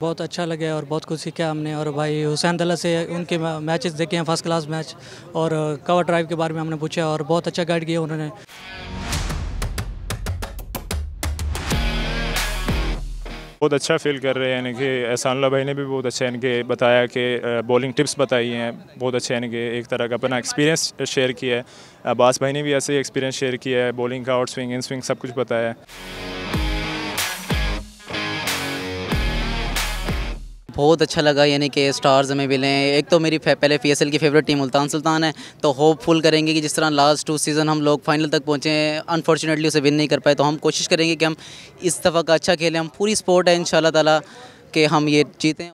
बहुत अच्छा लगे और बहुत कुछ सीखा हमने। और भाई हुसैन दल्ला से उनके मैचेस देखे हैं फ़र्स्ट क्लास मैच और कवर ड्राइव के बारे में हमने पूछा और बहुत अच्छा गाइड किया उन्होंने। बहुत अच्छा फील कर रहे हैं, यानी कि एहसानुल्ला भाई ने भी बहुत अच्छा यानी कि बताया कि बॉलिंग टिप्स बताई हैं। बहुत अच्छे, यानी कि एक तरह का अपना एक्सपीरियंस शेयर किया है। अब्बास भाई ने भी ऐसे ही एक्सपीरियंस शेयर किया है बॉलिंग का आउट स्विंग इन स्विंग सब कुछ बताया है। बहुत अच्छा लगा, यानी कि स्टार्स हमें मिले एक तो मेरी पहले पीएसएल की फेवरेट टीम मुल्तान सुल्तान है तो होपफुल करेंगे कि जिस तरह लास्ट टू सीज़न हम लोग फाइनल तक पहुँचे अनफॉर्चुनेटली उसे विन नहीं कर पाए तो हम कोशिश करेंगे कि हम इस दफ़ा का अच्छा खेलें, हम पूरी स्पोर्ट है इन ताला, कि हम ये जीतें।